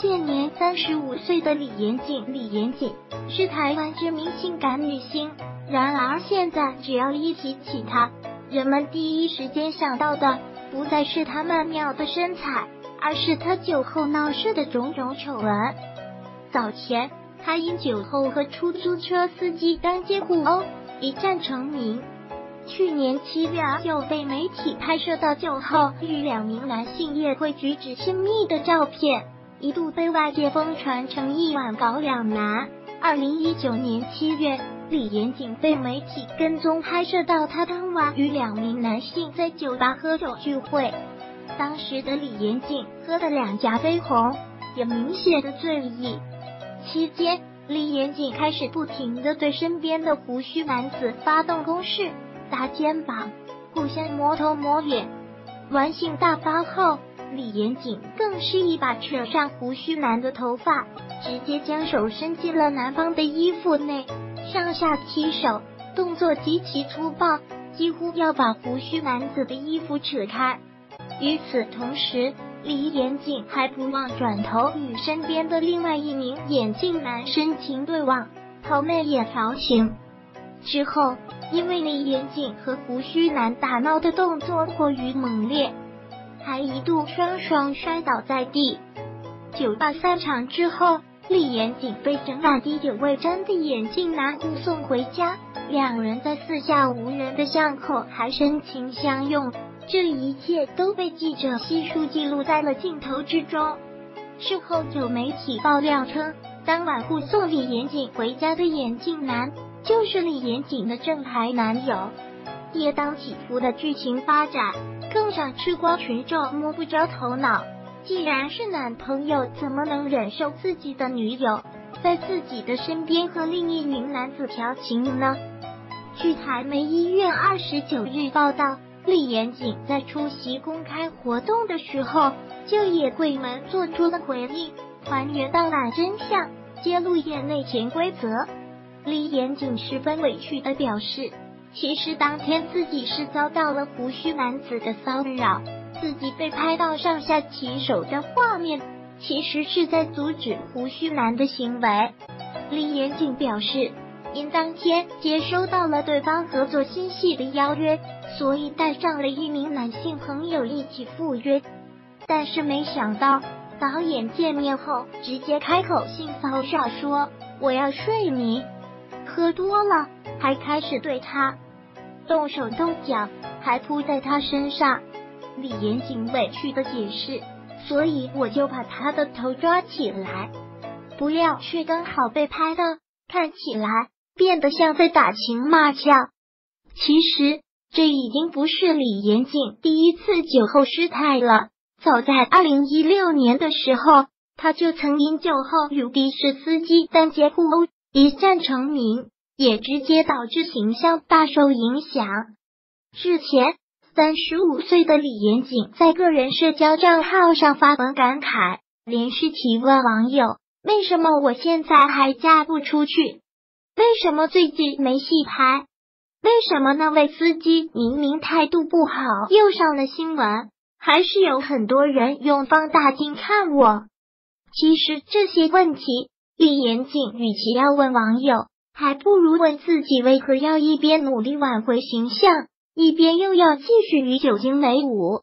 现年三十五岁的李延景，李延景是台湾知名性感女星。然而现在，只要一提起她，人们第一时间想到的不再是她曼妙的身材，而是她酒后闹事的种种丑闻。早前，她因酒后和出租车司机当街互殴，一战成名。去年七月，又被媒体拍摄到酒后与两名男性约会举止亲密的照片，一度被外界疯传成一晚搞两男。二零一九年七月。李延景被媒体跟踪拍摄到他当晚与两名男性在酒吧喝酒聚会，当时的李延景喝得两颊绯红，有明显的醉意。期间，李延景开始不停的对身边的胡须男子发动攻势，搭肩膀，互相摸头摸脸。玩性大发后，李延景更是一把扯上胡须男的头发，直接将手伸进了男方的衣服内。上下其手，动作极其粗暴，几乎要把胡须男子的衣服扯开。与此同时，李延景还不忘转头与身边的另外一名眼镜男深情对望，抛媚眼调情。之后，因为李延景和胡须男打闹的动作过于猛烈，还一度双双摔倒在地。酒吧散场之后。李延景被整晚滴酒未沾的眼镜男护送回家，两人在四下无人的巷口还深情相拥，这一切都被记者悉数记录在了镜头之中。事后有媒体爆料称，当晚护送李延景回家的眼镜男就是李延景的正牌男友。跌宕起伏的剧情发展，更让吃瓜群众摸不着头脑。既然是男朋友，怎么能忍受自己的女友在自己的身边和另一名男子调情呢？据台媒一月二十九日报道，李延景在出席公开活动的时候，就也柜门做出了回应，还原当晚真相，揭露业内潜规则。李延景十分委屈的表示，其实当天自己是遭到了胡须男子的骚扰。自己被拍到上下其手的画面，其实是在阻止胡须男的行为。李延景表示，因当天接收到了对方合作新戏的邀约，所以带上了一名男性朋友一起赴约。但是没想到，导演见面后直接开口性骚扰，说我要睡你。喝多了，还开始对他动手动脚，还扑在他身上。李延景委屈的解释，所以我就把他的头抓起来，不料却刚好被拍到，看起来变得像在打情骂俏。其实这已经不是李延景第一次酒后失态了，早在二零一六年的时候，他就曾因酒后与的士司机单街互殴一战成名，也直接导致形象大受影响。日前。三十五岁的李延景在个人社交账号上发文感慨，连续提问网友：为什么我现在还嫁不出去？为什么最近没戏拍？为什么那位司机明明态度不好又上了新闻，还是有很多人用放大镜看我？其实这些问题，李延景与其要问网友，还不如问自己为何要一边努力挽回形象。一边又要继续与酒精为伍。